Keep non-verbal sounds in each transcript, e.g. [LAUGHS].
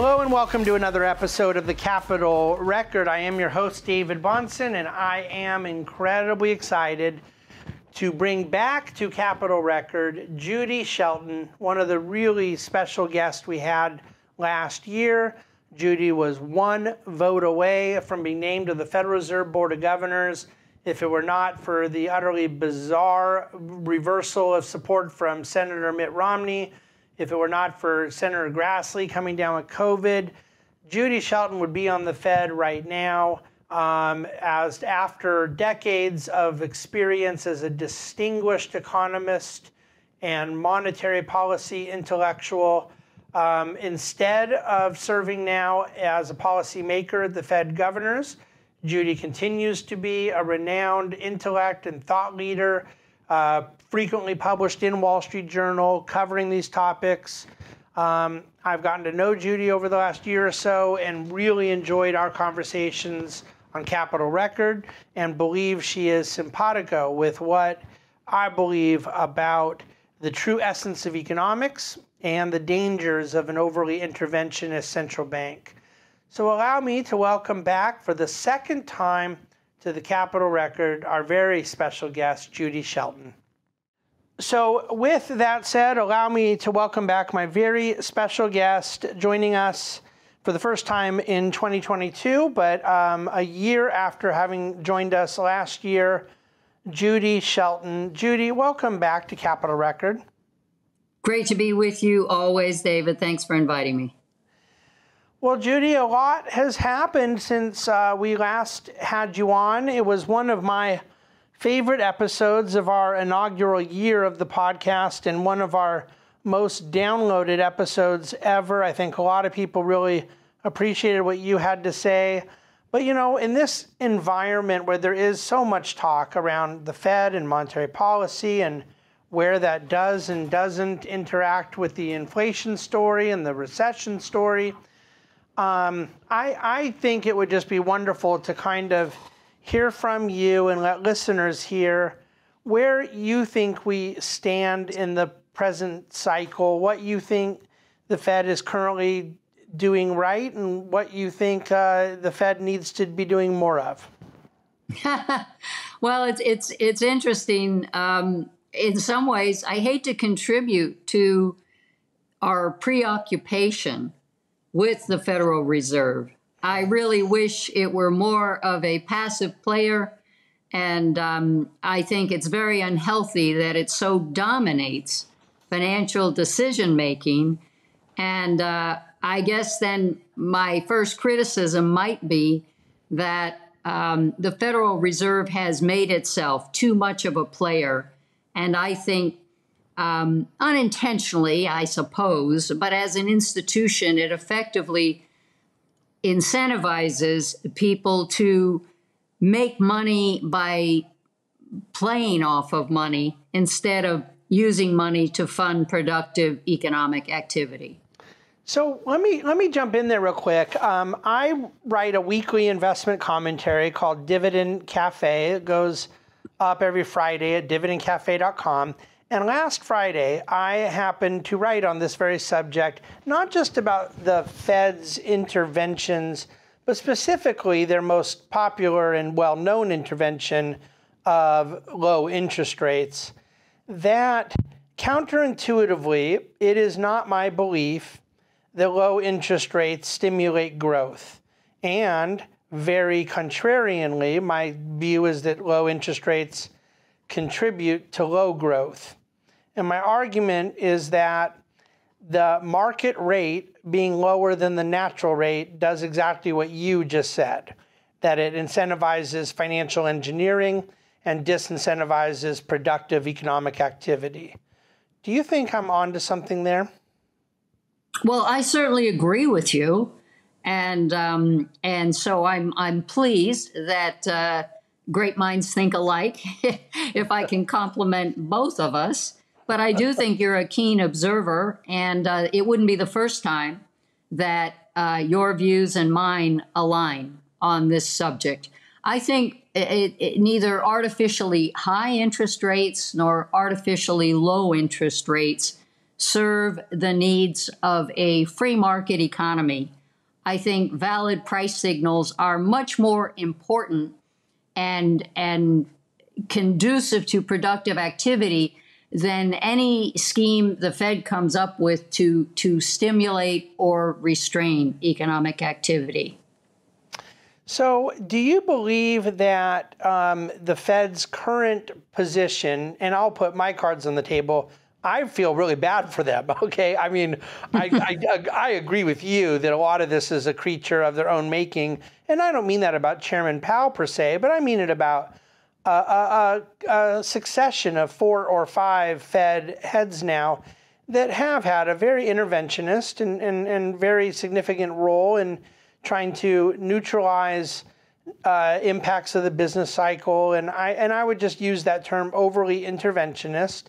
Hello and welcome to another episode of the Capital Record. I am your host, David Bahnsen, and I am incredibly excited to bring back to Capital Record Judy Shelton, one of the really special guests we had last year. Judy was one vote away from being named to the Federal Reserve Board of Governors. If it were not for the utterly bizarre reversal of support from Senator Mitt Romney, if it were not for Senator Grassley coming down with COVID, Judy Shelton would be on the Fed right now. Um, as after decades of experience as a distinguished economist and monetary policy intellectual, um, instead of serving now as a policymaker at the Fed governors, Judy continues to be a renowned intellect and thought leader uh, frequently published in Wall Street Journal covering these topics. Um, I've gotten to know Judy over the last year or so and really enjoyed our conversations on Capital Record and believe she is simpatico with what I believe about the true essence of economics and the dangers of an overly interventionist central bank. So allow me to welcome back for the second time to the Capital Record our very special guest, Judy Shelton. So, with that said, allow me to welcome back my very special guest joining us for the first time in 2022, but um, a year after having joined us last year, Judy Shelton. Judy, welcome back to Capital Record. Great to be with you always, David. Thanks for inviting me. Well, Judy, a lot has happened since uh, we last had you on. It was one of my favorite episodes of our inaugural year of the podcast and one of our most downloaded episodes ever. I think a lot of people really appreciated what you had to say. But you know, in this environment where there is so much talk around the Fed and monetary policy and where that does and doesn't interact with the inflation story and the recession story, um, I, I think it would just be wonderful to kind of hear from you and let listeners hear where you think we stand in the present cycle, what you think the Fed is currently doing right, and what you think uh, the Fed needs to be doing more of. [LAUGHS] well, it's it's it's interesting. Um, in some ways, I hate to contribute to our preoccupation with the Federal Reserve. I really wish it were more of a passive player. And um, I think it's very unhealthy that it so dominates financial decision making. And uh, I guess then my first criticism might be that um, the Federal Reserve has made itself too much of a player. And I think um, unintentionally, I suppose, but as an institution, it effectively incentivizes people to make money by playing off of money instead of using money to fund productive economic activity. So let me let me jump in there real quick. Um, I write a weekly investment commentary called Dividend Cafe. It goes up every Friday at dividendcafe.com. And last Friday, I happened to write on this very subject, not just about the Fed's interventions, but specifically their most popular and well known intervention of low interest rates. That counterintuitively, it is not my belief that low interest rates stimulate growth. And very contrarianly, my view is that low interest rates contribute to low growth. And my argument is that the market rate being lower than the natural rate does exactly what you just said that it incentivizes financial engineering and disincentivizes productive economic activity. Do you think I'm onto something there? Well, I certainly agree with you, and um, and so I'm I'm pleased that uh, great minds think alike. [LAUGHS] if I can compliment both of us, but I do think you're a keen observer, and uh, it wouldn't be the first time that uh, your views and mine align on this subject. I think it, it, neither artificially high interest rates nor artificially low interest rates serve the needs of a free market economy. I think valid price signals are much more important and and conducive to productive activity than any scheme the Fed comes up with to to stimulate or restrain economic activity. So, do you believe that um, the Fed's current position, and I'll put my cards on the table, I feel really bad for them. [LAUGHS] Okay, I mean, I, I, [LAUGHS] I, agree with you that a lot of this is a creature of their own making, and I don't mean that about Chairman Powell per se, but I mean it about a, a, succession of four or five Fed heads now that have had a very interventionist and, and, and very significant role in trying to neutralize uh, impacts of the business cycle, and I and I would just use that term overly interventionist.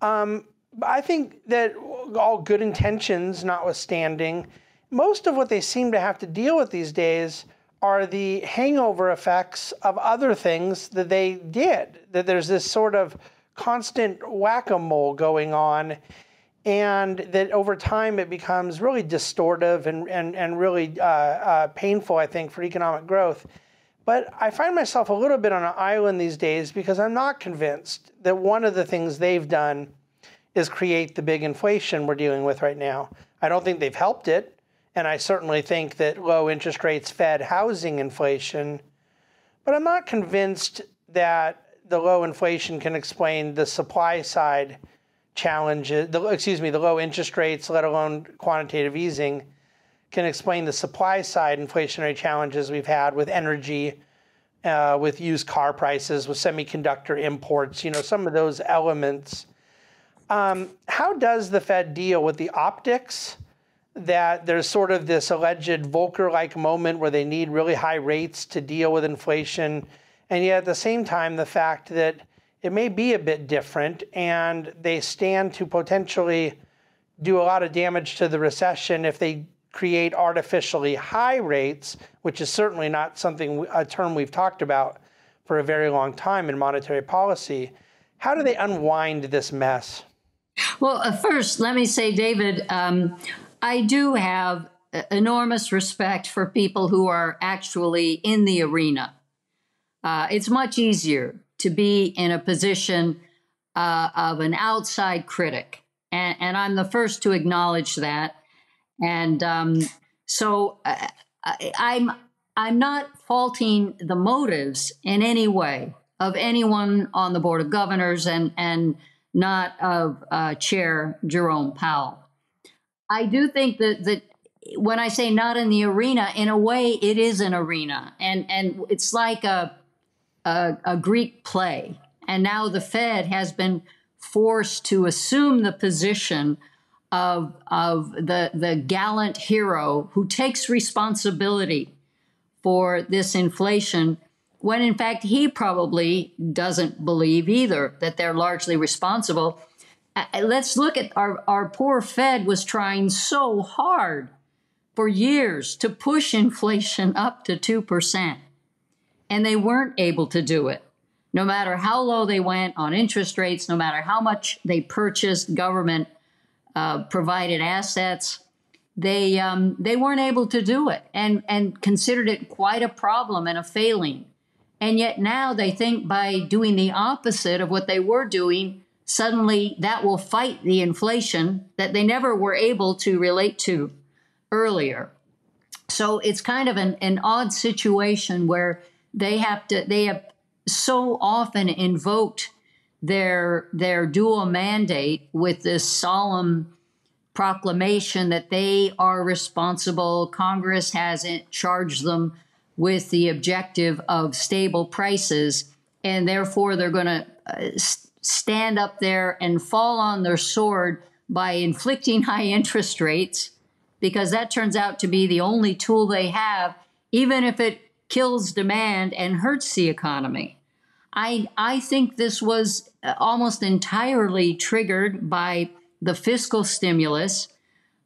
Um, I think that all good intentions notwithstanding, most of what they seem to have to deal with these days are the hangover effects of other things that they did. That there's this sort of constant whack a mole going on and that over time it becomes really distortive and, and, and really uh, uh, painful, I think, for economic growth. But I find myself a little bit on an island these days because I'm not convinced that one of the things they've done is create the big inflation we're dealing with right now. I don't think they've helped it. And I certainly think that low interest rates fed housing inflation. But I'm not convinced that the low inflation can explain the supply side challenges, the, excuse me, the low interest rates, let alone quantitative easing, can explain the supply side inflationary challenges we've had with energy, uh, with used car prices, with semiconductor imports, you know, some of those elements. Um, how does the Fed deal with the optics that there's sort of this alleged Volcker like moment where they need really high rates to deal with inflation? And yet at the same time, the fact that it may be a bit different, and they stand to potentially do a lot of damage to the recession if they create artificially high rates, which is certainly not something a term we've talked about for a very long time in monetary policy. How do they unwind this mess? Well, uh, first, let me say, David, um, I do have enormous respect for people who are actually in the arena. Uh, it's much easier to be in a position uh, of an outside critic. And, and, I'm the first to acknowledge that. And um, so uh, I, I'm, I'm not faulting the motives in any way of anyone on the Board of Governors and, and not of uh, Chair Jerome Powell. I do think that, that when I say not in the arena, in a way, it is an arena. And, and it's like a, a, a Greek play. And now the Fed has been forced to assume the position of, of the, the gallant hero who takes responsibility for this inflation when in fact he probably doesn't believe either that they're largely responsible. Uh, let's look at our, our poor Fed was trying so hard for years to push inflation up to 2% and they weren't able to do it. No matter how low they went on interest rates, no matter how much they purchased government uh, provided assets, they um, they weren't able to do it, and and considered it quite a problem and a failing. And yet now they think by doing the opposite of what they were doing, suddenly that will fight the inflation that they never were able to relate to earlier. So it's kind of an, an odd situation where they have to they have so often invoked their their dual mandate with this solemn proclamation that they are responsible congress hasn't charged them with the objective of stable prices and therefore they're going to uh, stand up there and fall on their sword by inflicting [LAUGHS] high interest rates because that turns out to be the only tool they have even if it kills demand and hurts the economy. I, I think this was uh, almost entirely triggered by the fiscal stimulus,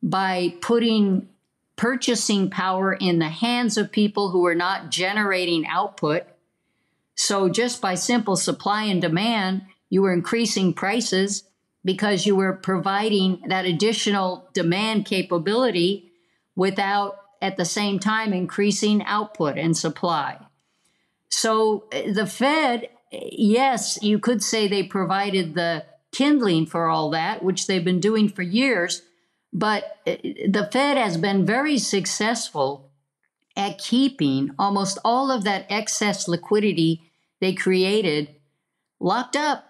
by putting purchasing power in the hands of people who are not generating output. So, just by simple supply and demand, you were increasing prices. because you were providing that additional demand capability without at the same time increasing output and supply. So uh, the Fed, yes, you could say they provided the kindling for all that, which they've been doing for years, but uh, the Fed has been very successful at keeping almost all of that excess liquidity they created locked up.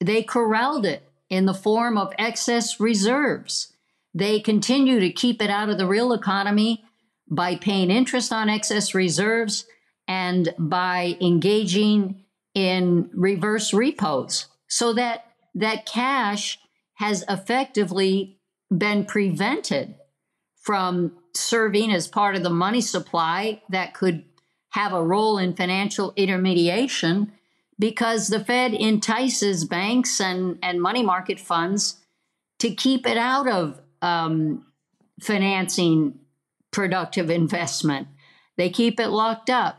They corralled it in the form of excess reserves. They continue to keep it out of the real economy by paying interest on excess reserves and by engaging in reverse repos so that that cash has effectively been prevented from serving as part of the money supply that could have a role in financial intermediation because the Fed entices banks and, and money market funds to keep it out of um, financing productive investment. They keep it locked up.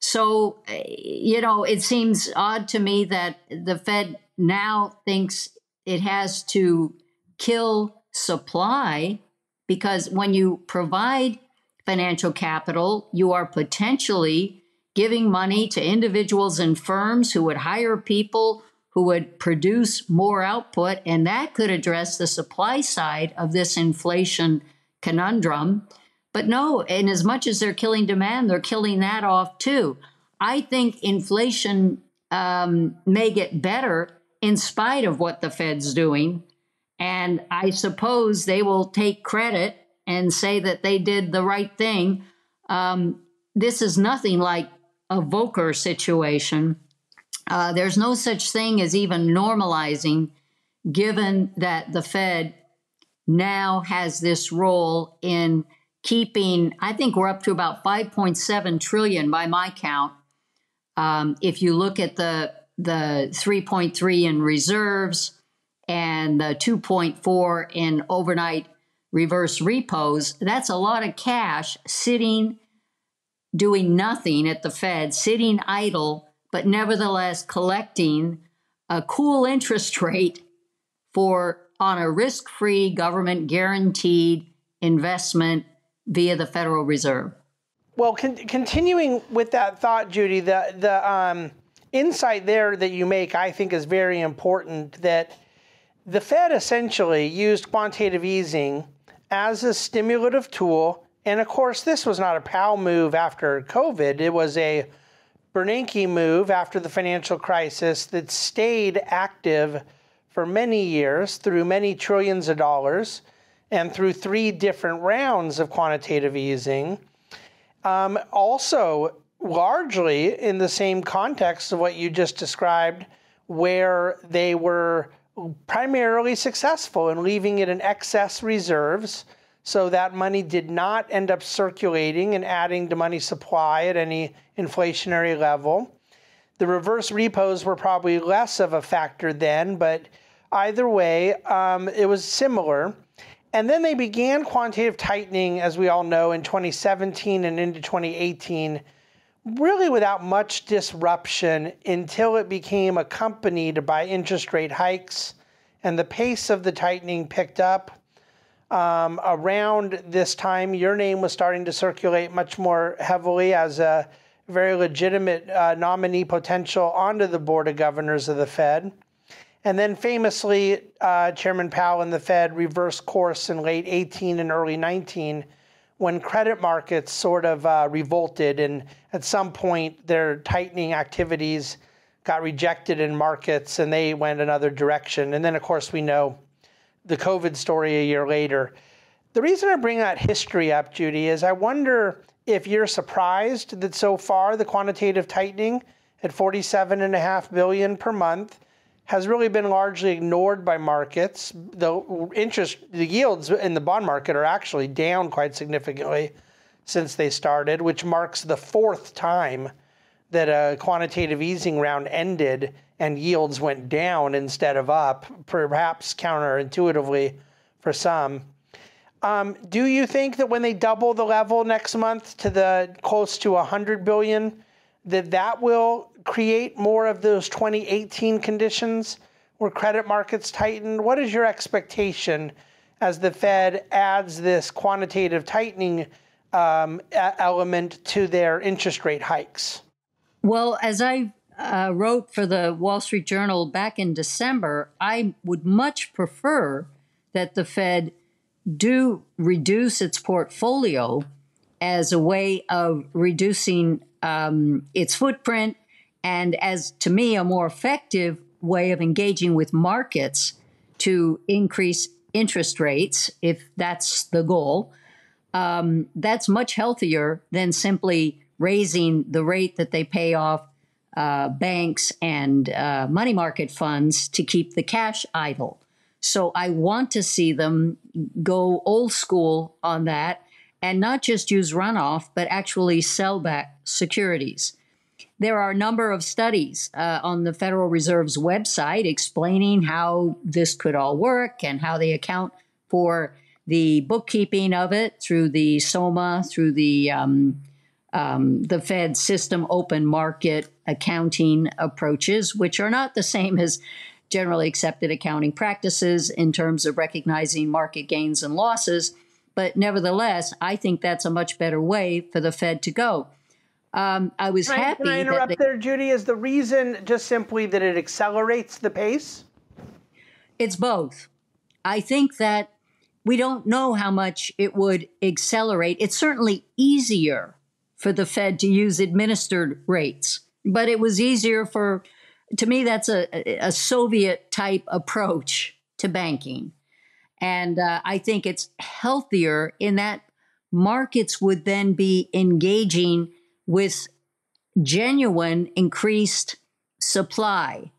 So, you know, it seems odd to me that the Fed now thinks it has to kill supply because when you provide financial capital, you are potentially giving money to individuals and firms who would hire people who would produce more output, and that could address the supply side of this inflation conundrum. But no, and as much as they're killing demand, they're killing that off too. I think inflation um, may get better in spite of what the Fed's doing. And I suppose they will take credit and say that they did the right thing. Um, this is nothing like a Volcker situation. Uh, there's no such thing as even normalizing, given that the Fed now has this role in keeping, I think we're up to about 5.7 trillion by my count. Um, if you look at the the 3.3 in reserves and the 2.4 in overnight reverse repos, that's a lot of cash sitting doing nothing at the Fed, sitting idle, but nevertheless collecting a cool interest [LAUGHS] rate for on a risk-free government guaranteed investment via the Federal Reserve. Well, con- continuing with that thought, Judy, the the um, insight there that you make, I think, is very important. That the Fed essentially used quantitative easing as a stimulative tool and of course, this was not a Powell move after COVID. It was a Bernanke move after the financial crisis that stayed active for many years through many trillions of dollars and through three different rounds of quantitative easing. Um, also, largely in the same context of what you just described, where they were primarily successful in leaving it in excess reserves so that money did not end up circulating and adding to money supply at any inflationary level. The reverse repos were probably less of a factor then, but either way, um, it was similar. And then they began quantitative tightening, as we all know, in 2017 and into 2018, really without much disruption until it became accompanied by interest rate hikes. And the pace of the tightening picked up um, around this time, your name was starting to circulate much more heavily as a very legitimate uh, nominee potential onto the board of governors of the Fed. And then famously, uh, Chairman Powell and the Fed reversed course in late 18 and early 19 when credit markets sort of uh, revolted. And at some point, their tightening activities got rejected in markets and they went another direction. And then, of course, we know the COVID story a year later. The reason I bring that history up, Judy, is I wonder if you're surprised that so far the quantitative tightening at 47.5 billion per month has really been largely ignored by markets. The interest, the yields in the bond market are actually down quite significantly since they started, which marks the fourth time that a quantitative easing round ended and yields went down instead of up, perhaps counterintuitively for some. Um, do you think that when they double the level next month to the close to 100 billion, that that will create more of those 2018 conditions where credit markets tighten? What is your expectation as the Fed adds this quantitative tightening um, element to their interest rate hikes? Well, as I uh, wrote for the Wall Street Journal back in December, I would much prefer that the Fed do reduce its portfolio as a way of reducing um, its footprint and as to me a more effective way of engaging with markets to increase interest rates if that's the goal. Um, that's much healthier than simply raising the rate that they pay off uh, banks and uh, money market funds to keep the cash idle. So I want to see them go old school on that and not just use runoff, but actually sell back securities. There are a number of studies uh, on the Federal Reserve's website explaining how this could all work and how they account for the bookkeeping of it through the SOMA, through the um, um, the Fed system open market accounting approaches, which are not the same as generally accepted accounting practices in terms of recognizing market gains and losses. But nevertheless, I think that's a much better way for the Fed to go. Um, I was can happy. I, can I interrupt they, there, Judy? Is the reason just simply that it accelerates the pace? It's both. I think that we don't know how much it would accelerate. It's certainly easier for the Fed to use administered rates, but it was easier for, to me, that's a, a Soviet type approach to banking. And uh, I think it's healthier in that markets would then be engaging with genuine increased supply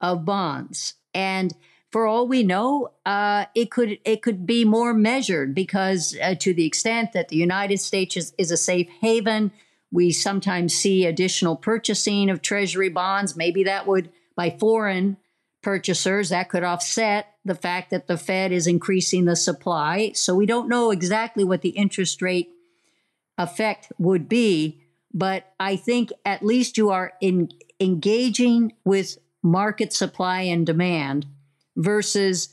of bonds. And for all we know, uh, it could it could be more measured because uh, to the extent that the United States is, is a safe haven, we sometimes see additional purchasing of Treasury bonds. Maybe that would by foreign purchasers that could offset the fact that the Fed is increasing the supply. So we don't know exactly what the interest rate effect would be, but I think at least you are in, engaging with market supply and demand versus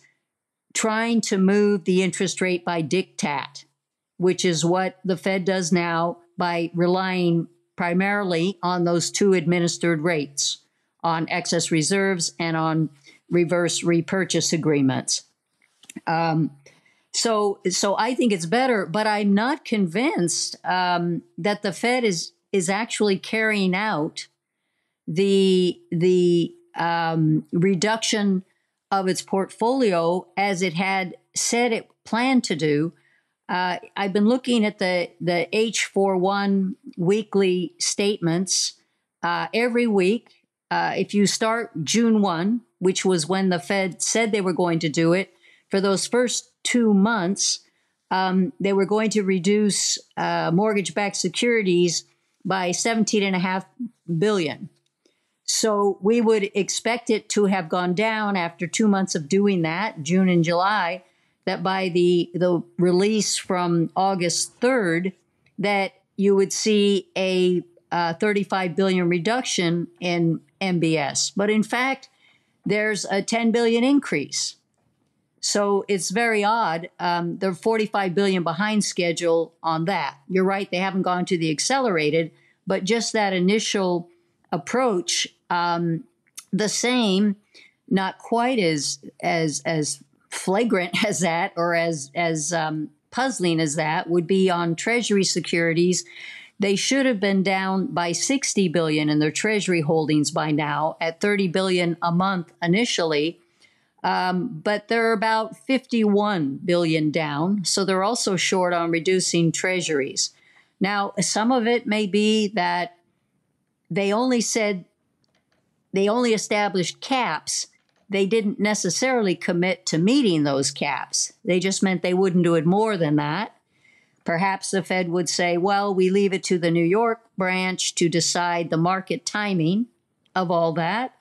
trying to move the interest rate by diktat, which is what the Fed does now by relying primarily on those two administered rates on excess reserves and on reverse repurchase agreements. Um, so, so I think it's better, but I'm not convinced um, that the Fed is is actually carrying out the the um, reduction of its portfolio as it had said it planned to do. Uh, I've been looking at the, the H41 weekly statements uh, every week. Uh, if you start June 1, which was when the Fed said they were going to do it, for those first two months, um, they were going to reduce uh, mortgage-backed securities by 17.5 billion. So we would expect it to have gone down after two months of doing that, June and July, that by the, the release from August 3rd, that you would see a uh, 35 billion reduction in MBS. But in fact, there's a 10 billion increase. So it's very odd. Um, they're 45 billion behind schedule on that. You're right; they haven't gone to the accelerated, but just that initial approach um, the same, not quite as as as flagrant [LAUGHS] as that or as as um, puzzling as that would be on Treasury securities. They should have been down by 60 billion in their Treasury holdings by now, at 30 billion a month initially. Um, but they're about 51 billion down, so they're also short on reducing treasuries. Now, some of it may be that they only said they only established caps. They didn't necessarily commit to meeting those caps. They just meant they wouldn't do it more than that. Perhaps the Fed would say, well, we leave it to the New York branch to decide the market timing of all that.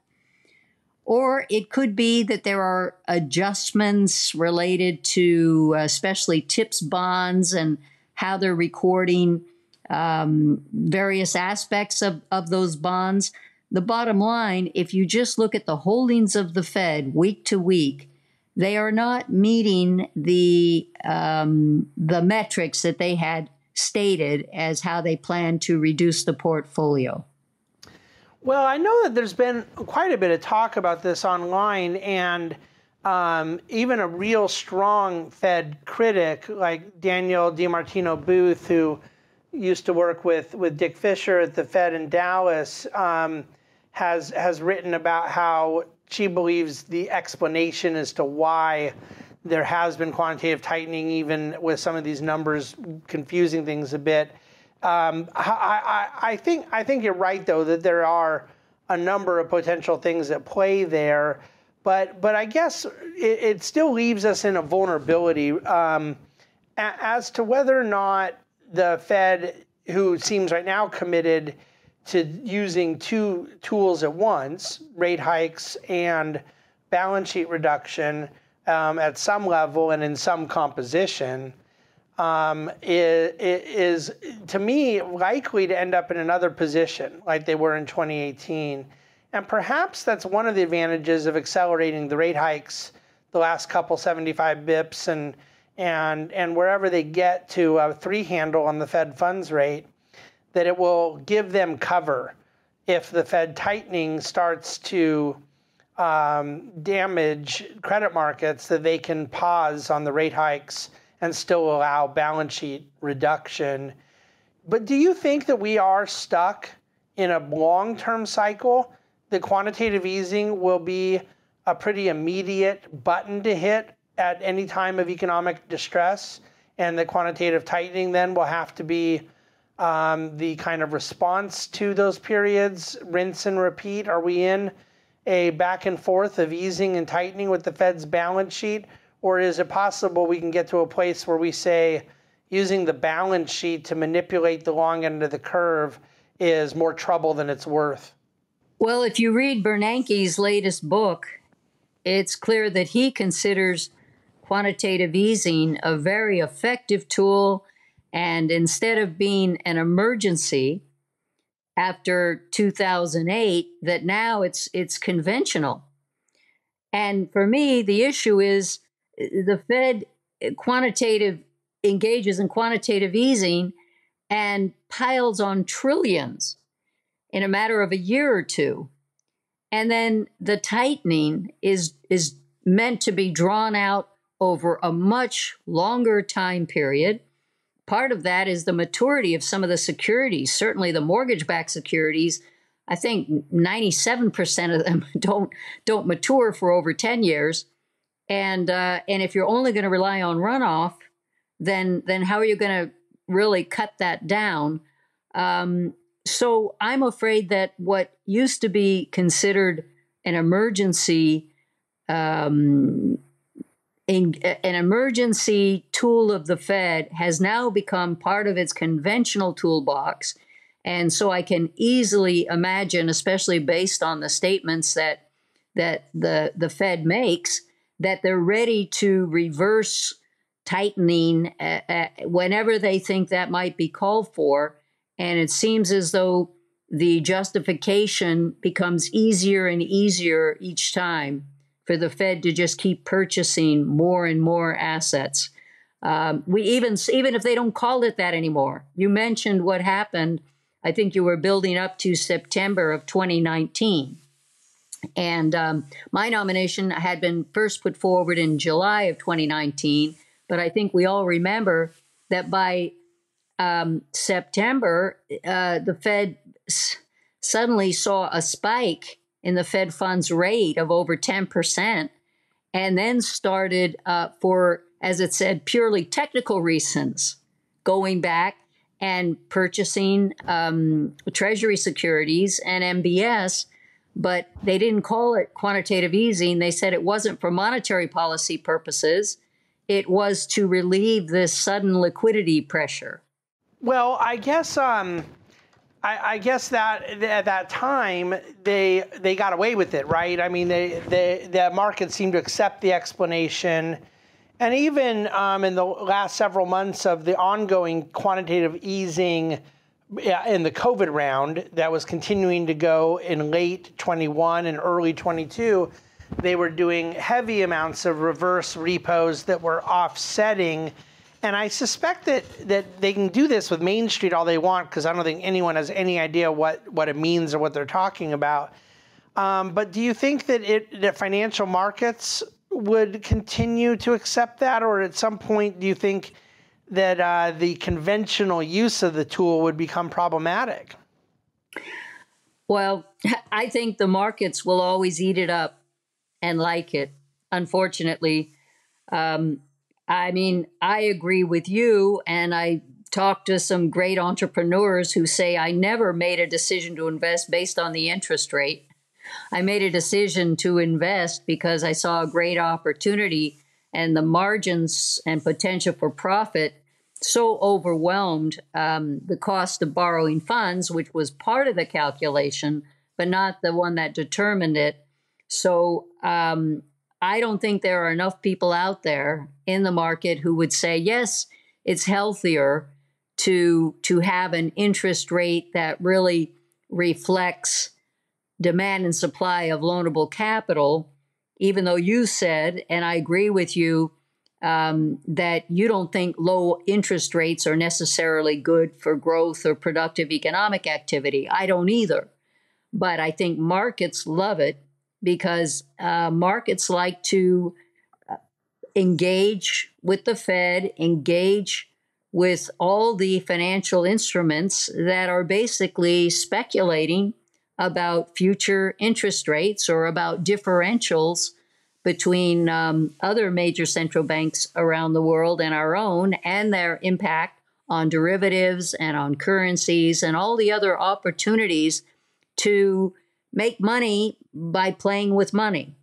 Or it could be that there are adjustments related to uh, especially TIPS bonds and how they're recording um, various aspects of, of those bonds. the bottom line, if you just look at the holdings of the Fed week to week, they are not meeting the um, the metrics that they had stated as how they plan to reduce the portfolio. Well, I know that there's been quite a bit of talk about this online, and um, even a real strong Fed critic like Danielle DiMartino Booth, who used to work with, with Dick Fisher at the Fed in Dallas, um, has has written about how she believes the explanation as to why there has been quantitative tightening, even with some of these numbers confusing things a bit. Um, I, I, I, think I think you're right though that there are a number of potential things at play there, but but I guess it, it still leaves us in a vulnerability um, as to whether or not the Fed, who seems right now committed to using two tools at once, rate hikes and balance sheet reduction um, at some level and in some composition, um, is, is, to me likely to end up in another position like they were in 2018. And perhaps that's one of the advantages of accelerating the rate hikes the last couple 75 bips and and and wherever they get to a three handle on the Fed funds rate that it will give them cover if the Fed tightening starts to um, damage credit markets, that they can pause on the rate hikes and still allow balance sheet reduction. But do you think that we are stuck in a long term cycle? The quantitative easing will be a pretty immediate button to hit at any time of economic distress, and the quantitative tightening then will have to be um, the kind of response to those periods, rinse and repeat? Are we in a back and forth of easing and tightening with the Fed's balance sheet? Or is it possible we can get to a place where we say using the balance sheet to manipulate the long end of the curve is more trouble than it's worth? Well, if you read Bernanke's latest book, it's clear that he considers quantitative easing a very effective tool and instead of being an emergency after 2008, that now it's it's conventional. And for me, the issue is uh, the Fed quantitative engages in quantitative easing and piles on trillions in a matter of a year or two. And then the tightening is is meant to be drawn out over a much longer time period part of that is the maturity of some of the securities, certainly the mortgage backed securities. I think 97% of them [LAUGHS] don't don't mature for over 10 years. And uh, and if you're only going to rely on runoff, then then how are you going to really cut that down? Um, so I'm afraid that what used to be considered an emergency um, an emergency tool of the Fed has now become part of its conventional toolbox. And so I can easily imagine, especially based on the statements that that the, the Fed makes, that they're ready to reverse tightening uh, uh, whenever they think that might be called for. And it seems as though the justification becomes easier and easier each time for the Fed to just keep purchasing more and more assets. Um, we even even if they don't call it that anymore. You mentioned what happened. I think you were building up to September of 2019, and um, my nomination had been first put forward in July of 2019. But I think we all remember that by um, September, uh, the Fed s- suddenly saw a spike in the Fed funds rate of over 10%, and then started uh, for, as it said, purely technical reasons, going back and purchasing um, Treasury securities and MBS. But they didn't call it quantitative easing. They said it wasn't for monetary policy purposes. It was to relieve this sudden liquidity pressure. Well, I guess um, I, I, guess that at that time they they got away with it, right? I mean, they, they the market seemed to accept the explanation, and even um, in the last several months of the ongoing quantitative easing in the COVID round that was continuing to go in late 21 and early 22, they were doing heavy amounts of reverse repos that were offsetting. And I suspect that, that they can do this with Main Street all they want because I don't think anyone has any idea what, what it means or what they're talking about. Um, but do you think that it that financial markets would continue to accept that, or at some point do you think that uh, the conventional use of the tool would become problematic? Well, [LAUGHS] I think the markets will always eat it up and like it. Unfortunately, um, I mean, I agree with you, and I talked to some great entrepreneurs who say I never made a decision to invest based on the interest rate. I made a decision to invest because I saw a great opportunity and the margins and potential for profit so overwhelmed um, the cost of borrowing funds, which was part of the calculation, but not the one that determined it. So um, I don't think there are enough people out there in the market who would say, yes, it's healthier to to have an interest rate that really reflects demand and supply of loanable capital, even though you said, and I agree with you, um, that you don't think low interest rates are necessarily good for growth or productive economic activity. I don't either. But I think markets love it because uh, markets like to uh, engage with the Fed, engage with all the financial instruments that are basically speculating about future interest rates or about differentials between um, other major central banks around the world and our own and their impact on derivatives and on currencies and all the other opportunities to make money by playing with money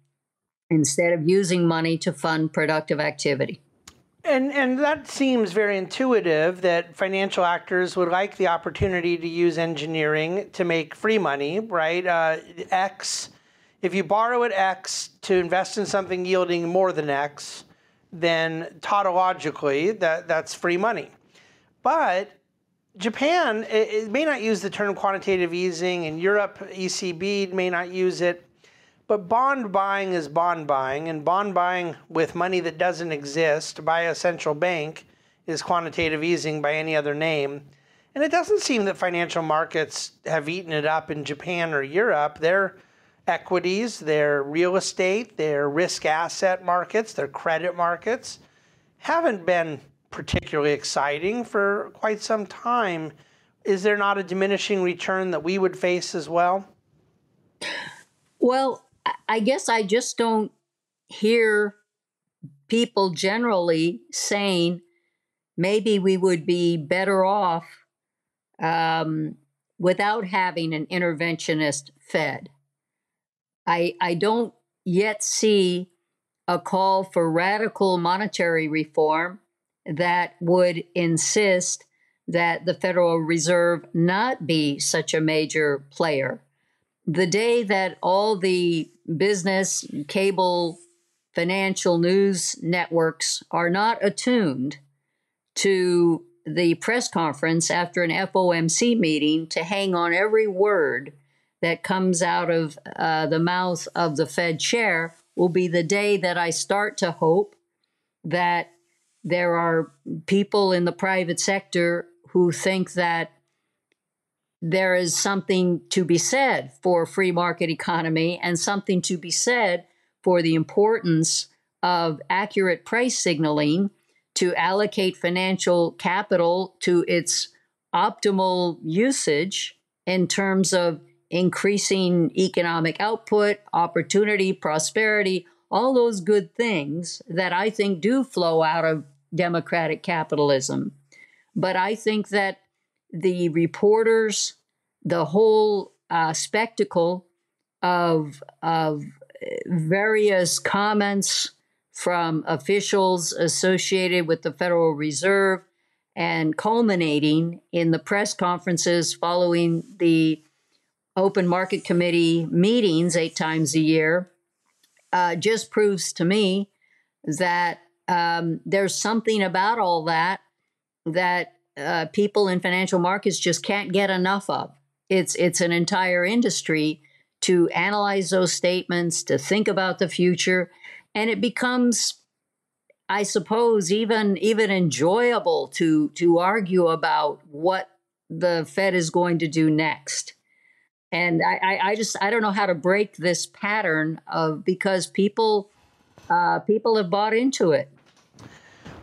instead of using money to fund productive activity. And and that seems very intuitive that financial actors would like the opportunity to use engineering to make free money, right? Uh, X, if you borrow at X to invest in something yielding more than X, then tautologically that that's free money. But Japan it, may not use the term quantitative easing, and Europe ECB may not use it. But bond buying is bond buying, and bond buying with money that doesn't exist by a central bank is quantitative easing by any other name. And it doesn't seem that financial markets have eaten it up in Japan or Europe. Their equities, their real estate, their risk asset markets, their credit markets haven't been particularly exciting for quite some time. Is there not a diminishing return that we would face as well? Well, I guess I just don't hear people generally saying maybe we would be better off um, without having an interventionist Fed. I, I don't yet see a call for radical monetary reform that would insist that the Federal Reserve not be such a major player. The day that all the business, cable, financial news networks are not attuned to the press conference after an FOMC meeting to hang on every word that comes out of uh, the mouth of the Fed chair will be the day that I start to hope that there are people in the private sector who think that there is something to be said for free market economy and something to be said for the importance of accurate price signaling to allocate financial capital to its optimal usage in terms of increasing economic output, opportunity, prosperity, all those good things that I think do flow out of democratic capitalism. But I think that the reporters, the whole uh, spectacle of of various comments from officials associated with the Federal Reserve and culminating in the press conferences following the open market committee meetings eight times a year uh, just proves to me that um, there's something about all that that uh, people in financial markets just can't get enough of. It's it's an entire industry to analyze those statements, to think about the future, and it becomes I suppose even even enjoyable to to argue about what the Fed is going to do next. And I, I just I don't know how to break this pattern of because people uh, people have bought into it.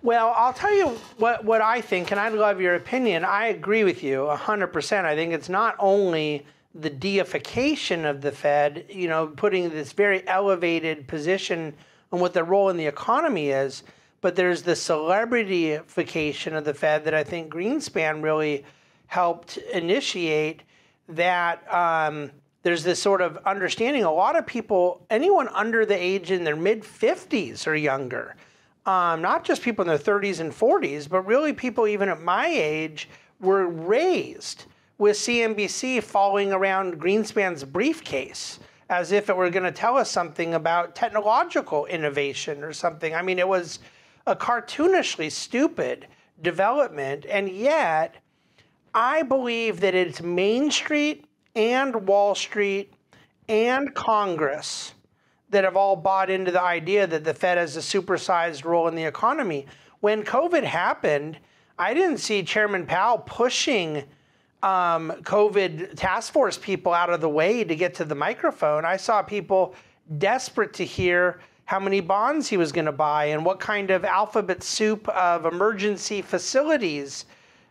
Well, I'll tell you what, what I think, and I'd love your opinion. I agree with you 100%. I think it's not only the deification of the Fed, you know, putting this very elevated position on what their role in the economy is, but there's the celebrityification of the Fed that I think Greenspan really helped initiate that um, there's this sort of understanding. A lot of people, anyone under the age in their mid 50s or younger, um, not just people in their 30s and 40s, but really people even at my age were raised with CNBC following around Greenspan's briefcase as if it were going to tell us something about technological innovation or something. I mean, it was a cartoonishly stupid development, and yet I believe that it's Main Street and Wall Street and Congress that have all bought into the idea that the Fed has a supersized role in the economy. When COVID happened, I didn't see Chairman Powell pushing um, COVID task force people out of the way to get to the microphone. I saw people desperate to hear how many bonds he was going to buy and what kind of alphabet soup of emergency facilities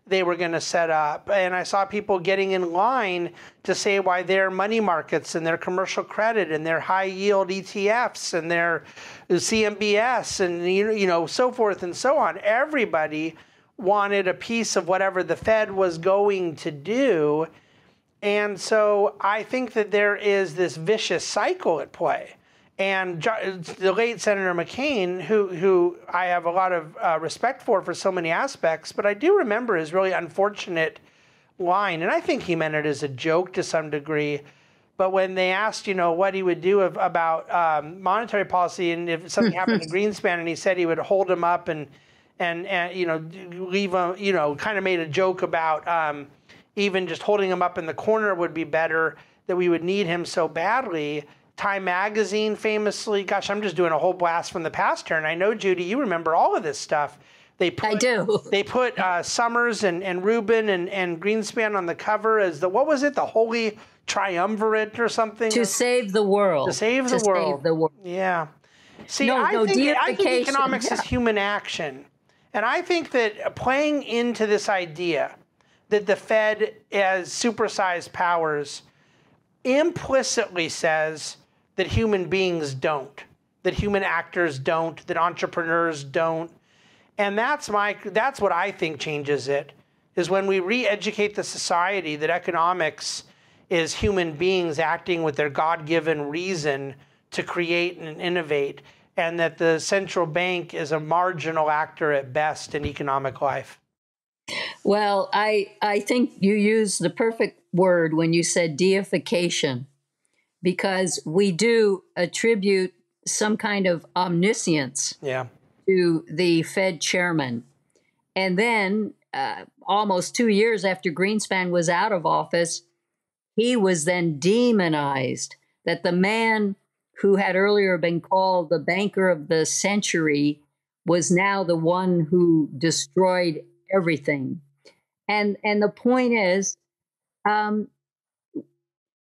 they were going to set up. And I saw people getting in line to say why their money markets and their commercial credit and their high yield ETFs and their CMBS and you know so forth and so on. Everybody wanted a piece of whatever the Fed was going to do. And so I think that there is this vicious cycle at play and the late Senator McCain, who who I have a lot of uh, respect for for so many aspects, but I do remember his really unfortunate line, and I think he meant it as a joke to some degree. But when they asked, you know, what he would do if, about um, monetary policy, and if something [LAUGHS] happened to Greenspan, and he said he would hold him up and and and you know leave him, you know, kind of made a joke about um, even just holding him up in the corner would be better. That we would need him so badly Time Magazine famously, gosh, I'm just doing a whole blast from the past here. And I know, Judy, you remember all of this stuff. They put, I do. [LAUGHS] They put uh, Summers and, and Rubin and, and Greenspan on the cover as the, what was it, the Holy Triumvirate or something? To save the world. To save the to world. Save the world. Yeah. See, no, I, no, think, I think economics yeah. is human action. And I think that playing into this idea that the Fed has supersized powers implicitly says that human beings don't, that human actors don't, that entrepreneurs don't. And that's my that's what I think changes it is when we re-educate the society that economics is human beings acting with their God-given reason to create and innovate and that the central bank is a marginal actor at best in economic life. Well, I I think you used the perfect word when you said deification because we do attribute some kind of omniscience yeah. to the Fed chairman. And then, uh, almost two years after Greenspan was out of office, he was then demonized. That the man who had earlier been called the banker of the century was now the one who destroyed everything. And and the point is, um,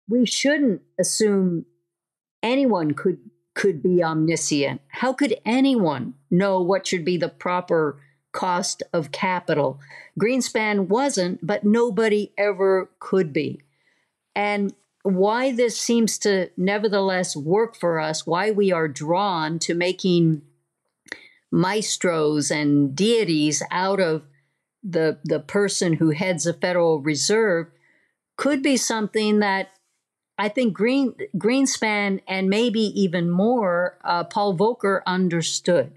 we shouldn't assume anyone could could be omniscient. How could anyone know what should be the proper cost of capital? Greenspan wasn't, but nobody ever could be. And why this seems to nevertheless work for us, why we are drawn to making maestros and deities out of the the person who heads the Federal Reserve could be something that I think Green Greenspan and maybe even more uh, Paul Volcker understood.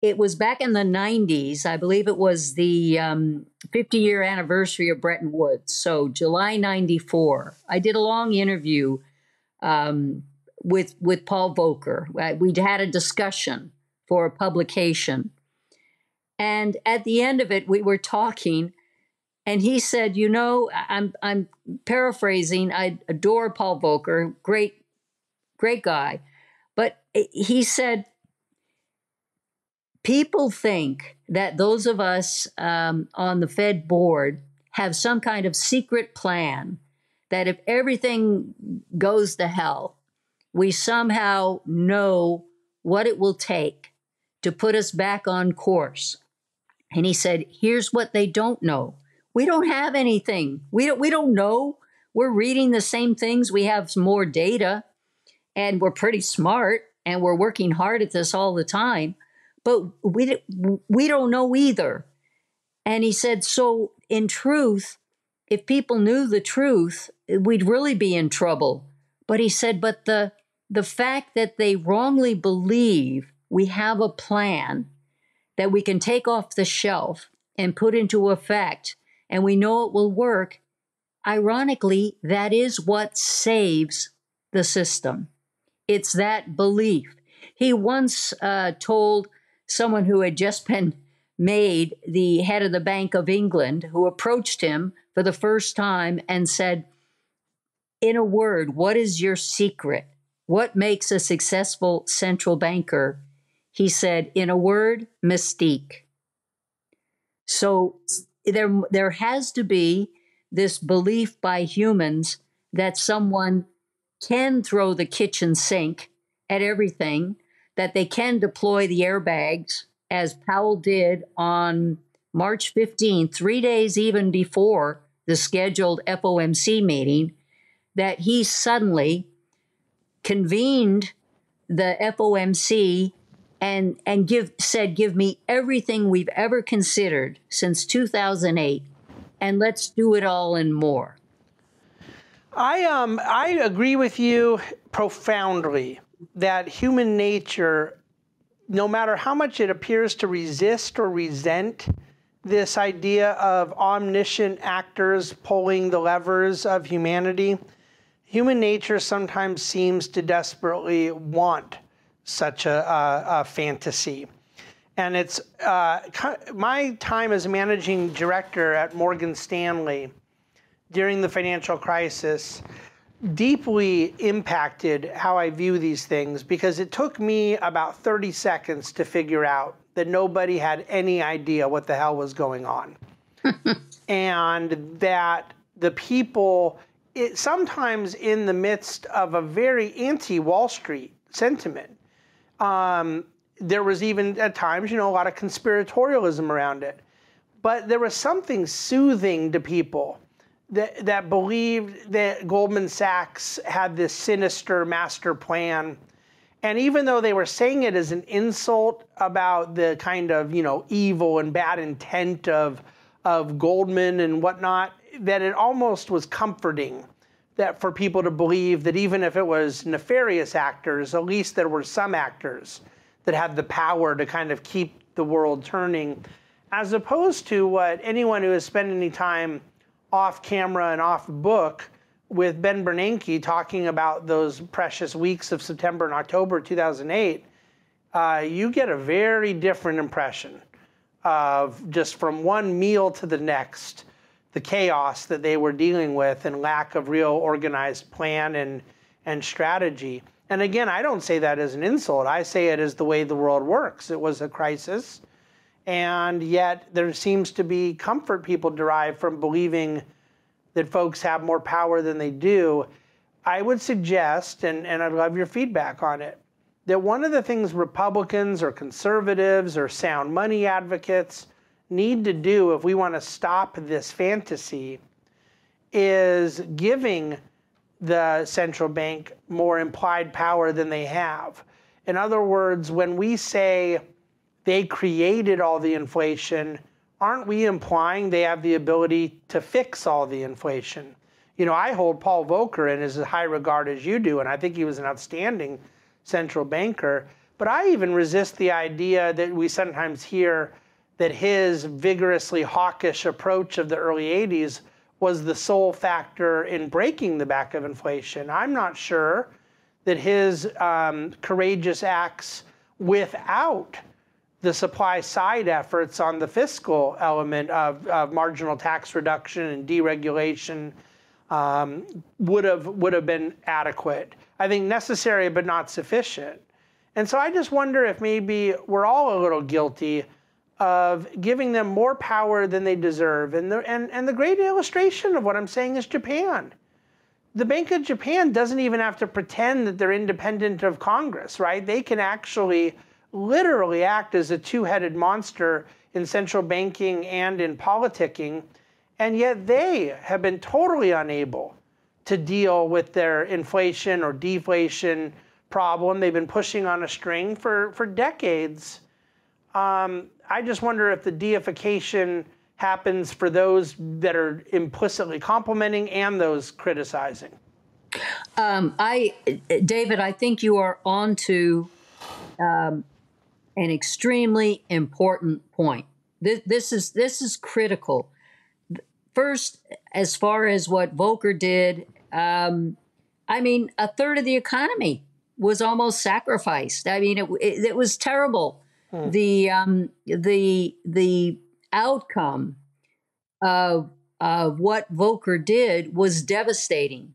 It was back in the 90s, I believe it was the um, 50 year anniversary of Bretton Woods. So, July 94. I did a long interview um, with, with Paul Volcker. We'd had a discussion for a publication. And at the end of it, we were talking, and he said, "You know, I'm I'm paraphrasing. I adore Paul Volcker, great, great guy, but he said." People think that those of us um, on the Fed board have some kind of secret plan that if everything goes to hell, we somehow know what it will take to put us back on course. And he said, here's what they don't know. We don't have anything. We don't, we don't know. We're reading the same things. We have more data and we're pretty smart and we're working hard at this all the time. But we, we don't know either. And he said, so in truth, if people knew the truth, we'd really be in trouble. But he said, but the, the fact that they wrongly believe we have a plan that we can take off the shelf and put into effect, and we know it will work, ironically, that is what saves the system. It's that belief. He once uh, told someone who had just been made the head of the Bank of England, who approached him for the first time and said, In a word, what is your secret? What makes a successful central banker? He said, in a word, mystique. So there, there has to be this belief by humans that someone can throw the kitchen sink at everything, that they can deploy the airbags, as Powell did on March 15, three days even before the scheduled FOMC meeting, that he suddenly convened the FOMC and and give said give me everything we've ever considered since 2008 and let's do it all and more. I um I agree with you profoundly that human nature no matter how much it appears to resist or resent this idea of omniscient actors pulling the levers of humanity, human nature sometimes seems to desperately want such a, a, a fantasy. And it's uh, my time as managing director at Morgan Stanley during the financial crisis deeply impacted how I view these things because it took me about 30 seconds to figure out that nobody had any idea what the hell was going on. [LAUGHS] and that the people it, sometimes in the midst of a very anti Wall Street sentiment. Um, there was even at times, you know, a lot of conspiratorialism around it. But there was something soothing to people that, that believed that Goldman Sachs had this sinister master plan. And even though they were saying it as an insult about the kind of, you know, evil and bad intent of, of Goldman and whatnot, that it almost was comforting that for people to believe that even if it was nefarious actors, at least there were some actors that had the power to kind of keep the world turning, as opposed to what anyone who has spent any time off camera and off book with Ben Bernanke talking about those precious weeks of September and October 2008, uh, you get a very different impression of just from one meal to the next the chaos that they were dealing with and lack of real organized plan and, and strategy. And again, I don't say that as an insult. I say it as the way the world works. It was a crisis. And yet, there seems to be comfort people derive from believing that folks have more power than they do. I would suggest, and, and I'd love your feedback on it, that one of the things Republicans or conservatives or sound money advocates need to do if we want to stop this fantasy is giving the central bank more implied power than they have. In other words, when we say they created all the inflation, aren't we implying they have the ability to fix all the inflation? You know, I hold Paul Volcker in as high regard as you do, and I think he was an outstanding central banker. But I even resist the idea that we sometimes hear that his vigorously hawkish approach of the early 80s was the sole factor in breaking the back of inflation. I'm not sure that his um, courageous acts without the supply side efforts on the fiscal element of, of marginal tax reduction and deregulation um, would have would have been adequate. I think necessary but not sufficient. And so I just wonder if maybe we're all a little guilty of giving them more power than they deserve. And the, and, and the great illustration of what I'm saying is Japan. The Bank of Japan doesn't even have to pretend that they're independent of Congress, right? They can actually literally act as a two headed monster in central banking and in politicking. And yet they have been totally unable to deal with their inflation or deflation problem. They've been pushing on a string for, for decades. Um, I just wonder if the deification happens for those that are implicitly complimenting and those criticizing. Um, I, David, I think you are on to um, an extremely important point. This, this is this is critical. First, as far as what Volcker did, um, I mean, a third of the economy was almost sacrificed. I mean, it, it, it was terrible. Hmm. The um, the the outcome of of what Volcker did was devastating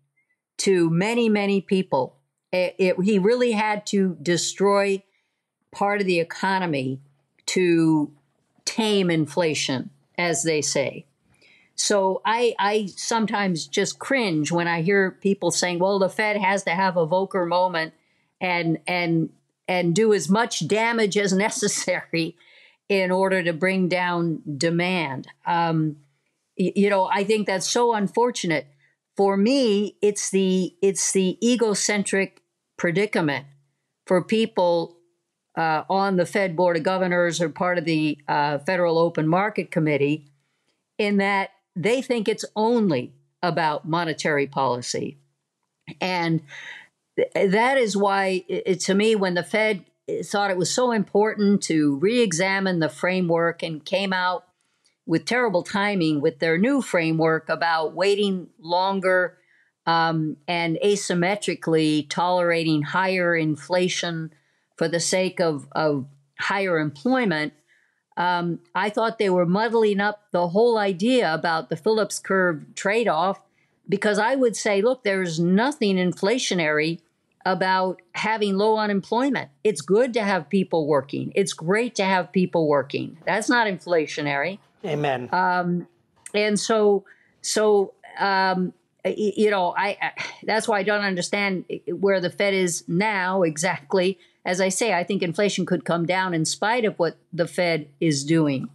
to many many people. It, it, he really had to destroy part of the economy to tame inflation, as they say. So I, I sometimes just cringe when I hear people saying, "Well, the Fed has to have a Volcker moment and and and do as much damage as necessary in order to bring down demand. Um, you know, I think that's so unfortunate. For me, it's the it's the egocentric predicament for people uh, on the Fed Board of Governors or part of the uh, Federal Open Market Committee, in that they think it's only about monetary policy, and that is why, it, to me, when the Fed thought it was so important to re examine the framework and came out with terrible timing with their new framework about waiting longer um, and asymmetrically tolerating higher inflation for the sake of, of higher employment. Um, I thought they were muddling up the whole idea about the Phillips curve trade off because I would say, look, there's nothing inflationary about having low unemployment. It's good to have people working. It's great to have people working. That's not inflationary. Amen. Um, and so, so um, you know, I, I that's why I don't understand where the Fed is now exactly. As I say, I think inflation could come down in spite of what the Fed is doing.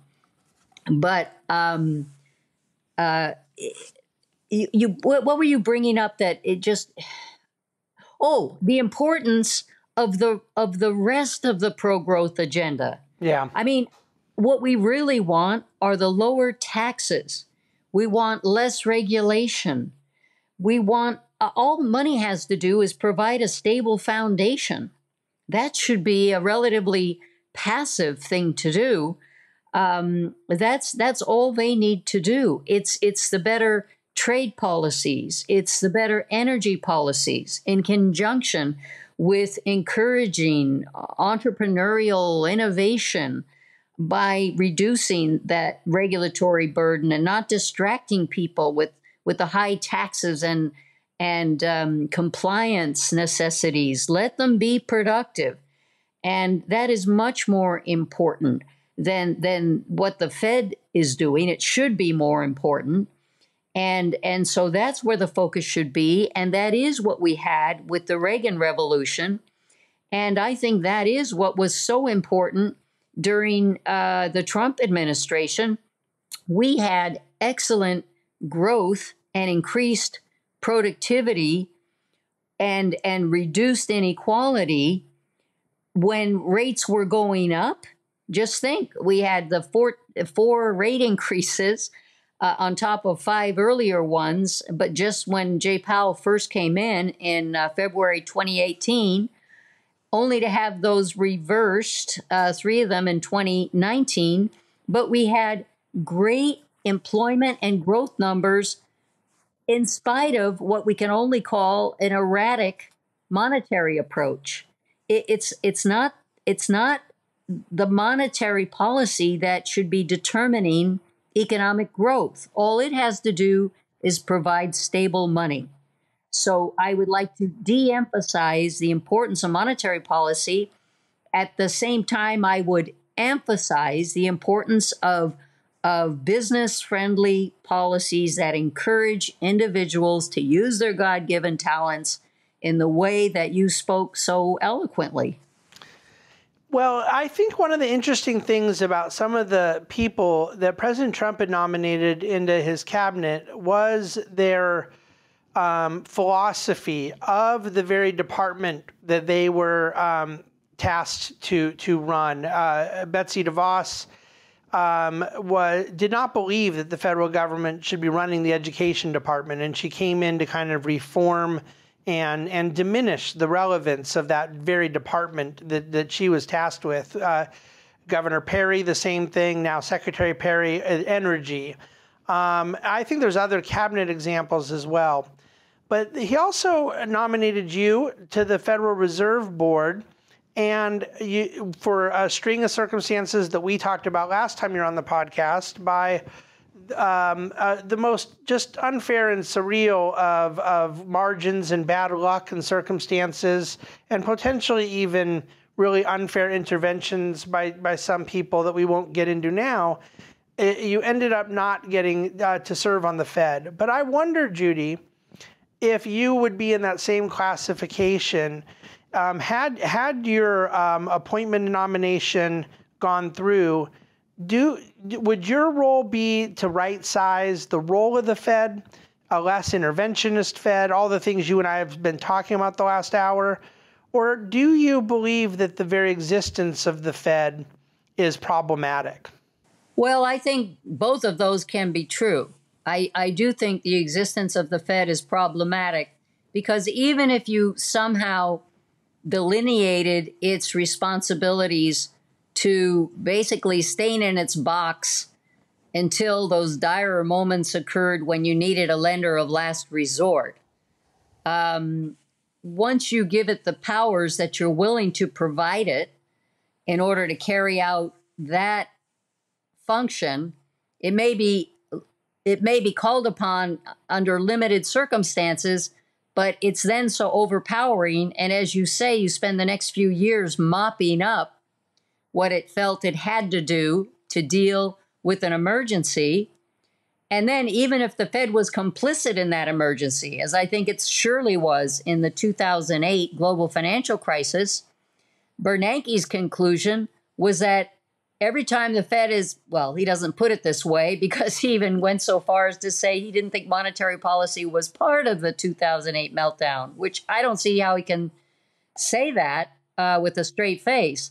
But um, uh, you, you what were you bringing up that it just oh, the importance of the of the rest of the pro growth agenda. Yeah. I mean, what we really want are the lower taxes. We want less regulation. We want uh, all money has to do is provide a stable foundation. That should be a relatively passive thing to do. Um, that's that's all they need to do. It's it's the better trade policies, it's the better energy policies in conjunction with encouraging entrepreneurial innovation by reducing that regulatory burden and not distracting people with, with the high taxes and and um, compliance necessities. Let them be productive, and that is much more important than than what the Fed is doing. It should be more important and and so that's where the focus should be. And that is what we had with the Reagan revolution. And I think that is what was so important during uh, the Trump administration. We had excellent growth and increased productivity and and reduced inequality when rates were going up. Just think we had the four four rate increases uh, on top of five earlier ones. But just when Jay Powell first came in in uh, February 2018, only to have those reversed, uh, three of them in 2019. But we had great employment and growth numbers in spite of what we can only call an erratic monetary approach. It, it's it's not it's not the monetary policy that should be determining economic growth. All it has to do is provide stable money. So I would like to de emphasize the importance of monetary policy. At the same time, I would emphasize the importance of, of business friendly policies that encourage individuals to use their God given talents in the way that you spoke so eloquently. Well, I think one of the interesting things about some of the people that President Trump had nominated into his cabinet was their um, philosophy of the very department that they were um, tasked to to run. Uh, Betsy DeVos um, was did not believe that the federal government should be running the education department, and she came in to kind of reform and and diminish the relevance of that very department that, that she was tasked with. Uh, Governor Perry, the same thing. Now Secretary Perry, energy. Um, I think there's other cabinet examples as well. But he also nominated you to the Federal Reserve Board, and you, for a string of circumstances that we talked about last time you're on the podcast by um, uh, the most just unfair and surreal of, of margins and bad luck and circumstances, and potentially even really unfair interventions by, by some people that we won't get into now. It, you ended up not getting uh, to serve on the Fed. But I wonder, Judy, if you would be in that same classification. Um, had had your um, appointment nomination gone through, do would your role be to right size the role of the Fed, a less interventionist Fed, all the things you and I have been talking about the last hour, or do you believe that the very existence of the Fed is problematic? Well, I think both of those can be true. I, I do think the existence of the Fed is problematic because even if you somehow delineated its responsibilities to basically staying in its box until those dire moments occurred when you needed a lender of last resort. Um, once you give it the powers that you're willing to provide it in order to carry out that function, it may be it may be called upon under limited circumstances, but it's then so overpowering. And as you say, you spend the next few years mopping up what it felt it had to do to deal with an emergency. And then, even if the Fed was complicit in that emergency, as I think it surely was in the 2008 global financial crisis, Bernanke's conclusion was that every time the Fed is, well, he doesn't put it this way [LAUGHS] because he even went so far as to say he didn't think monetary policy was part of the 2008 meltdown, which I don't see how he can say that uh, with a straight face.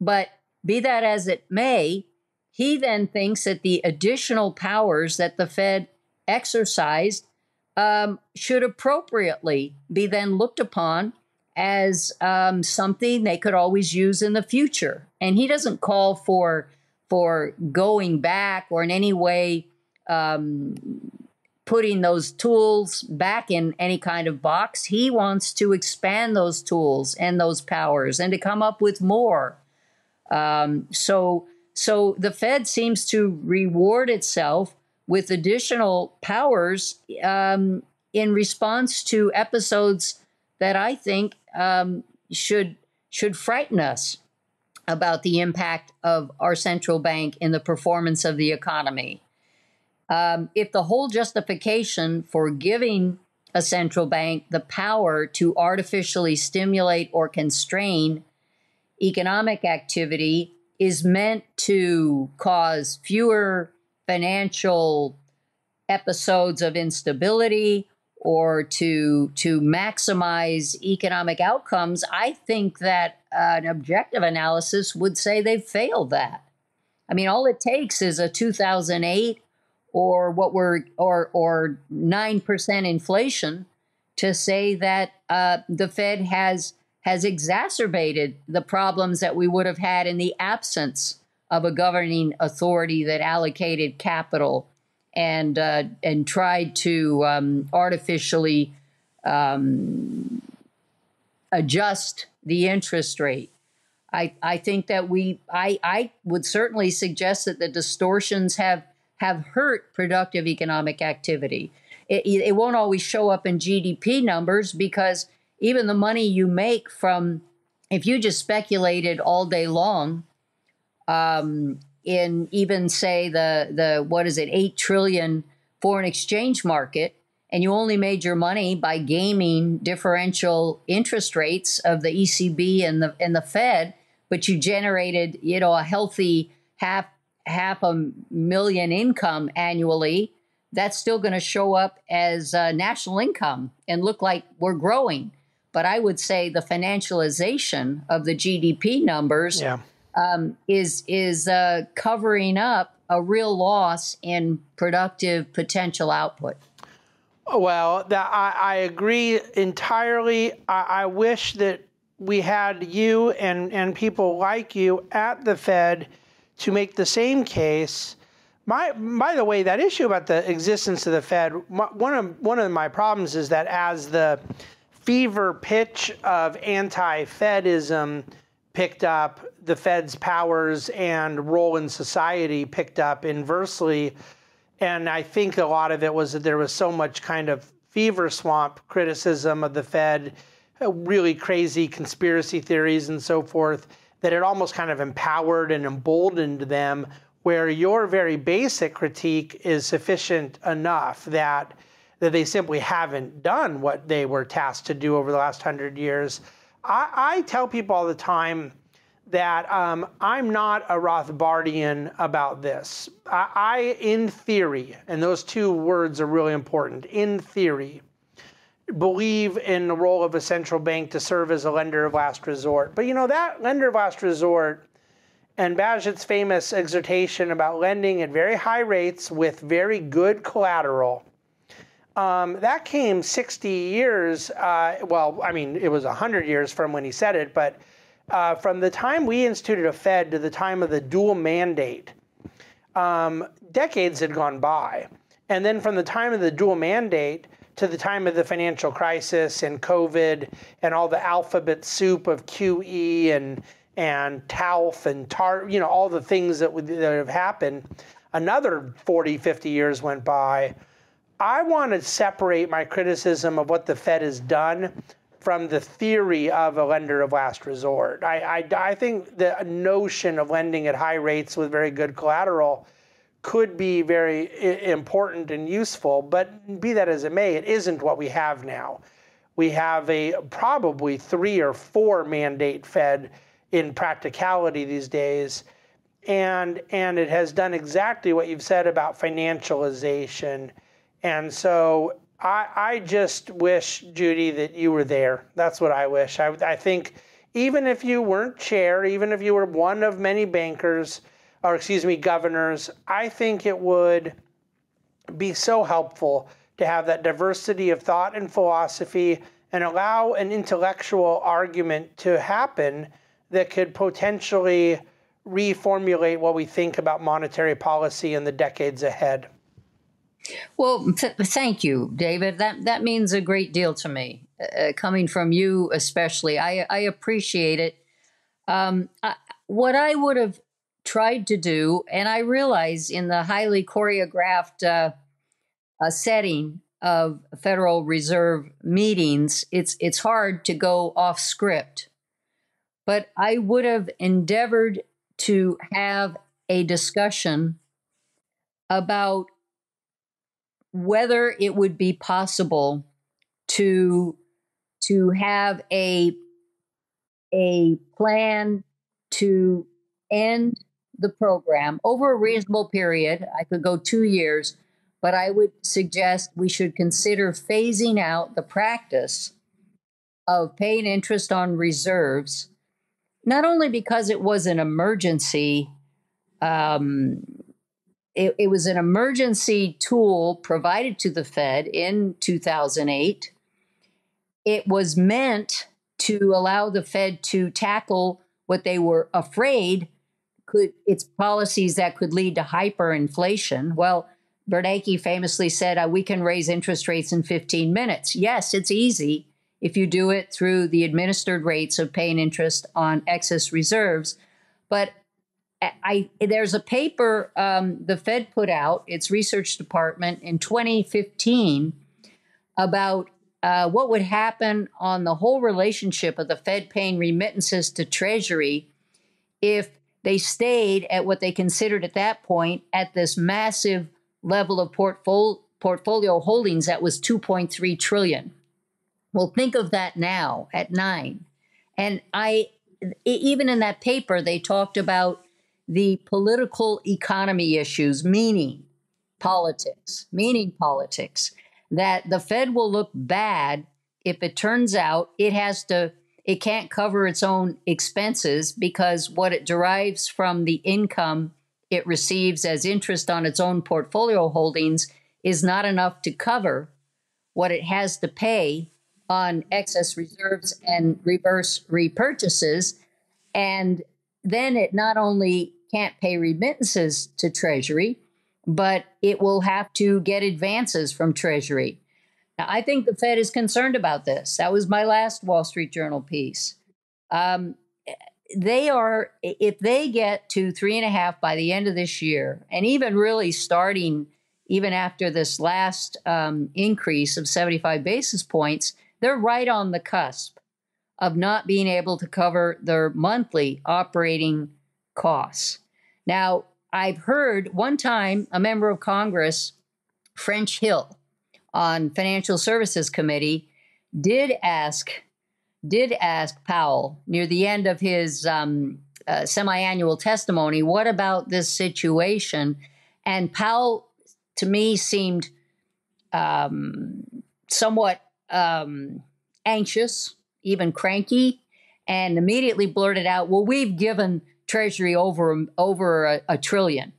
But be that as it may, he then thinks that the additional powers that the Fed exercised um, should appropriately be then looked upon as um, something they could always use in the future. And he doesn't call for for going back or in any way um, putting those tools back in any kind of box. He wants to expand those tools and those powers and to come up with more. Um, so, so the Fed seems to reward itself with additional powers um, in response to episodes that I think um, should should frighten us about the impact of our central bank in the performance of the economy. Um, if the whole justification for giving a central bank the power to artificially stimulate or constrain economic activity is meant to cause fewer financial episodes of instability or to to maximize economic outcomes, I think that an objective analysis would say they've failed that. I mean, all it takes is a 2008 or what we're or or nine percent inflation to say that uh, the Fed has has exacerbated the problems that we would have had in the absence of a governing authority that allocated capital and uh, and tried to um, artificially um, adjust the interest rate. I, I think that we I, I would certainly suggest that the distortions have have hurt productive economic activity. It, it won't always show up in GDP numbers because even the money you make from if you just speculated all day long um, in even say the the what is it eight trillion foreign exchange market and you only made your money by gaming differential interest rates of the ECB and the and the Fed, but you generated you know a healthy half half a million income annually. That's still going to show up as uh, national income and look like we're growing. But I would say the financialization of the GDP numbers yeah. um, is is uh, covering up a real loss in productive potential output. Well, that I, I agree entirely. I, I wish that we had you and, and people like you at the Fed to make the same case. My, by the way, that issue about the existence of the Fed, one of one of my problems is that as the fever pitch of anti-Fedism picked up, the Fed's powers and role in society picked up inversely. And I think a lot of it was that there was so much kind of fever swamp criticism of the Fed, uh, really crazy conspiracy theories and so forth, that it almost kind of empowered and emboldened them, where your very basic critique is sufficient enough that that they simply haven't done what they were tasked to do over the last hundred years. I, I tell people all the time that um, I'm not a Rothbardian about this. I, I, in theory, and those two words are really important, in theory, believe in the role of a central bank to serve as a lender of last resort. But you know, that lender of last resort and Bagehot's famous exhortation about lending at very high rates with very good collateral. Um, that came 60 years, uh, well, I mean, it was 100 years from when he said it, but uh, from the time we instituted a Fed to the time of the dual mandate, um, decades had gone by. And then from the time of the dual mandate to the time of the financial crisis and COVID and all the alphabet soup of QE and and TALF and TAR, you know, all the things that, would, that have happened, another 40, 50 years went by. I want to separate my criticism of what the Fed has done from the theory of a lender of last resort. I, I, I think the notion of lending at high rates with very good collateral could be very important and useful, but be that as it may, it isn't what we have now. We have a probably three or four mandate Fed in practicality these days. And, and it has done exactly what you've said about financialization. And so I, I just wish, Judy, that you were there. That's what I wish. I, I think even if you weren't chair, even if you were one of many bankers, or excuse me, governors, I think it would be so helpful to have that diversity of thought and philosophy and allow an intellectual argument to happen that could potentially reformulate what we think about monetary policy in the decades ahead. Well, th- thank you, David. That that means a great deal to me, uh, coming from you especially. I I appreciate it. Um, I, what I would have tried to do, and I realize in the highly choreographed uh, uh, setting of Federal Reserve meetings, it's it's hard to go off script. But I would have endeavored to have a discussion about whether it would be possible to to have a a plan to end the program over a reasonable period. I could go two years, but I would suggest we should consider phasing out the practice of paying interest on reserves, not only because it was an emergency um, it, it was an emergency tool provided to the Fed in 2008. It was meant to allow the Fed to tackle what they were afraid could its policies that could lead to hyperinflation. Well, Bernanke famously said, uh, "We can raise interest rates in 15 minutes." Yes, it's easy. if you do it through the administered rates of paying interest on excess reserves. But I, there's a paper um, the Fed put out, its research department, in 2015 about uh, what would happen on the whole relationship of the Fed paying remittances to Treasury if they stayed at what they considered at that point at this massive level of portfolio portfolio holdings that was 2.3 trillion. Well, think of that now at nine. And I, even in that paper, they talked about the political economy issues, meaning politics, meaning politics, that the Fed will look bad if it turns out it has to, it can't cover its own expenses because what it derives from the income it receives as interest on its own portfolio holdings is not enough to cover what it has to pay on excess reserves and reverse repurchases. And then it not only can't pay remittances to Treasury, but it will have to get advances from Treasury. Now, I think the Fed is concerned about this. That was my last Wall Street Journal piece. Um, they are, if they get to three and a half by the end of this year, and even really starting even after this last um, increase of 75 basis points, they're right on the cusp of not being able to cover their monthly operating costs. Now, I've heard one time a member of Congress, French Hill, on Financial Services Committee, did ask did ask Powell near the end of his um, uh, semi-annual testimony, "What about this situation?" And Powell, to me, seemed um, somewhat um, anxious, even cranky, and immediately blurted out, "Well, we've given Treasury over over a, a trillion.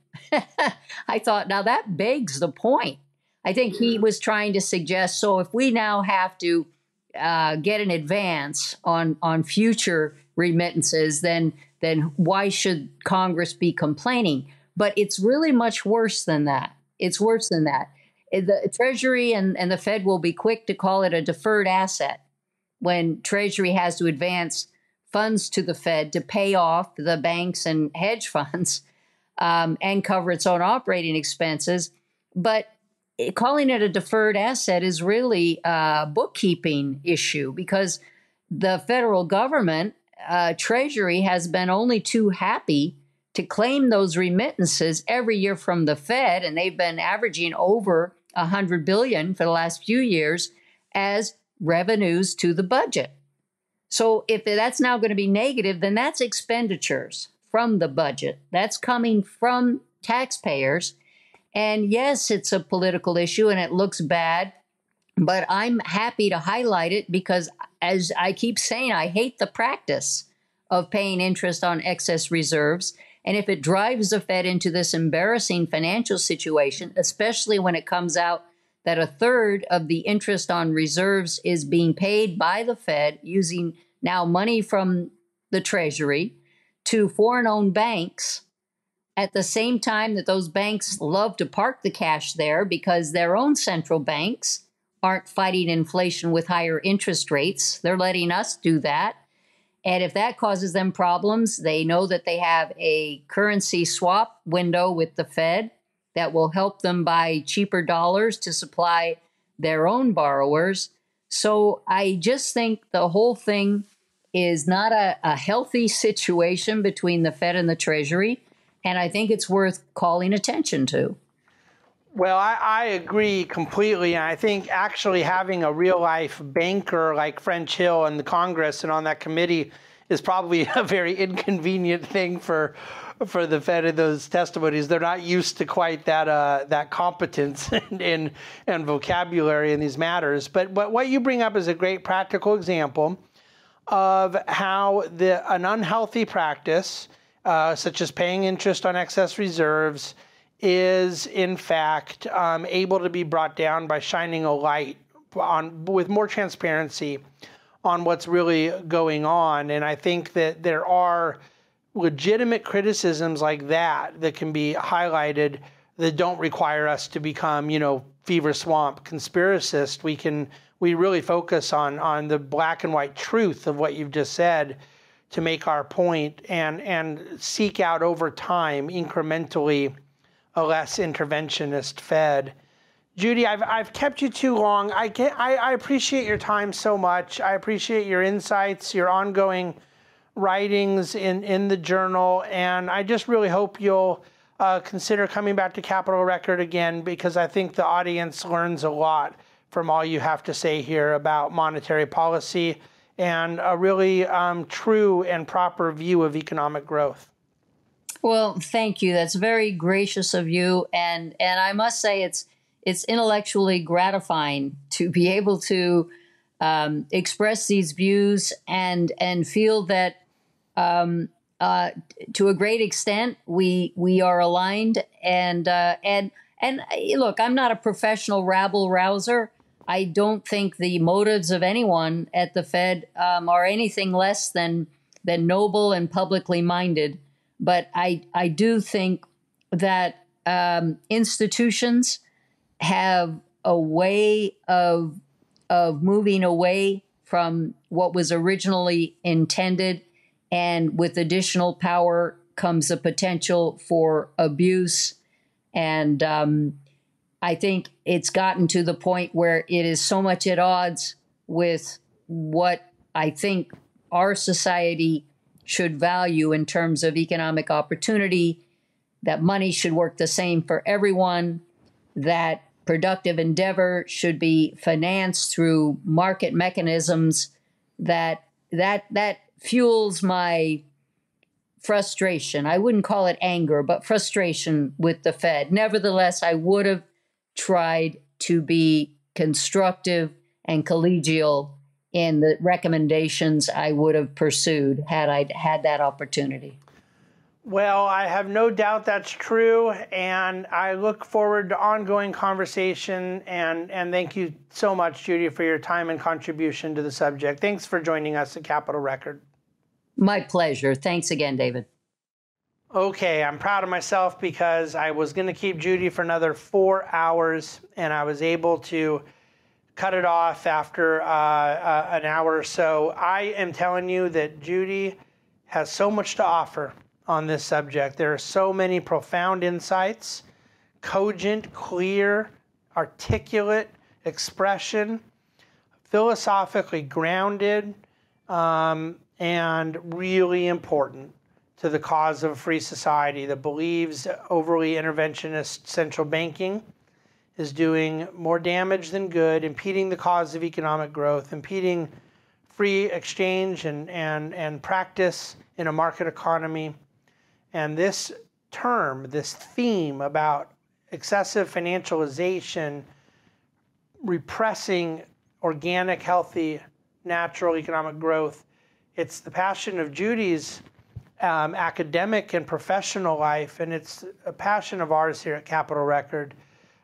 [LAUGHS] I thought, now that begs the point. I think he was trying to suggest. So if we now have to uh, get an advance on on future remittances, then then why should Congress be complaining? But it's really much worse than that. It's worse than that. The Treasury and, and the Fed will be quick to call it a deferred asset when Treasury has to advance funds to the Fed to pay off the banks and hedge funds [LAUGHS] um, and cover its own operating expenses. But calling it a deferred asset is really a bookkeeping issue because the federal government, uh, Treasury, has been only too happy to claim those remittances every year from the Fed, and they've been averaging over 100 billion for the last few years as revenues to the budget. So if that's now going to be negative, then that's expenditures from the budget. That's coming from taxpayers. And yes, it's a political issue and it looks bad, but I'm happy to highlight it because, as I keep saying, I hate the practice of paying interest on excess reserves. And if it drives the Fed into this embarrassing financial situation, especially when it comes out that a third of the interest on reserves is being paid by the Fed using now money from the Treasury to foreign owned banks at the same time that those banks love to park the cash there because their own central banks aren't fighting inflation with higher interest rates. They're letting us do that. And if that causes them problems, they know that they have a currency swap window with the Fed that will help them buy cheaper dollars to supply their own borrowers. So I just think the whole thing is not a, a healthy situation between the Fed and the Treasury. And I think it's worth calling attention to. Well, I, I, agree completely. And I think actually having a real life banker like French Hill in the Congress and on that committee is probably [LAUGHS] a very inconvenient thing for for the Fed in those testimonies. They're not used to quite that uh, that competence [LAUGHS] and, and, and vocabulary in these matters. But but what you bring up is a great practical example of how the an unhealthy practice, uh, such as paying interest on excess reserves, is in fact um, able to be brought down by shining a light on with more transparency on what's really going on. And I think that there are legitimate criticisms like that that can be highlighted that don't require us to become, you know, fever swamp conspiracist. We can we really focus on on the black and white truth of what you've just said to make our point and and seek out over time incrementally a less interventionist Fed. Judy, I've, I've kept you too long. I, can, I, I appreciate your time so much. I appreciate your insights, your ongoing writings in, in the journal, and I just really hope you'll uh, consider coming back to Capital Record again because I think the audience learns a lot from all you have to say here about monetary policy and a really um, true and proper view of economic growth. Well, thank you. That's very gracious of you, and and I must say it's it's intellectually gratifying to be able to um, express these views and and feel that um, uh, to a great extent we we are aligned and uh, and and look, I'm not a professional rabble rouser. I don't think the motives of anyone at the Fed um, are anything less than than noble and publicly minded. But I, I do think that um, institutions have a way of, of moving away from what was originally intended. And with additional power comes a potential for abuse. And um, I think it's gotten to the point where it is so much at odds with what I think our society should value in terms of economic opportunity, that money should work the same for everyone, that productive endeavor should be financed through market mechanisms that that that fuels my frustration. I wouldn't call it anger, but frustration with the Fed. Nevertheless, I would have tried to be constructive and collegial in the recommendations I would have pursued had I had that opportunity. Well, I have no doubt that's true, and I look forward to ongoing conversation. And, and thank you so much, Judy, for your time and contribution to the subject. Thanks for joining us at Capital Record. My pleasure. Thanks again, David. Okay, I'm proud of myself because I was going to keep Judy for another four hours, and I was able to cut it off after uh, uh, an hour or so. I am telling you that Judy has so much to offer on this subject. There are so many profound insights, cogent, clear, articulate expression, philosophically grounded, um, and really important to the cause of a free society that believes overly interventionist central banking is doing more damage than good, impeding the cause of economic growth, impeding free exchange and, and, and practice in a market economy. And this term, this theme about excessive financialization, repressing organic, healthy, natural economic growth, it's the passion of Judy's um, academic and professional life, and it's a passion of ours here at Capital Record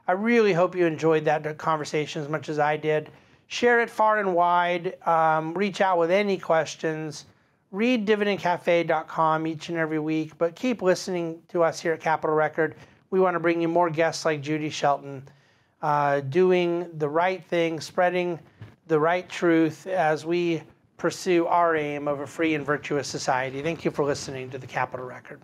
I really hope you enjoyed that conversation as much as I did. Share it far and wide. Um, reach out with any questions. Read dividendcafe.com each and every week, but keep listening to us here at Capital Record. We want to bring you more guests like Judy Shelton, uh, doing the right thing, spreading the right truth as we pursue our aim of a free and virtuous society. Thank you for listening to the Capital Record.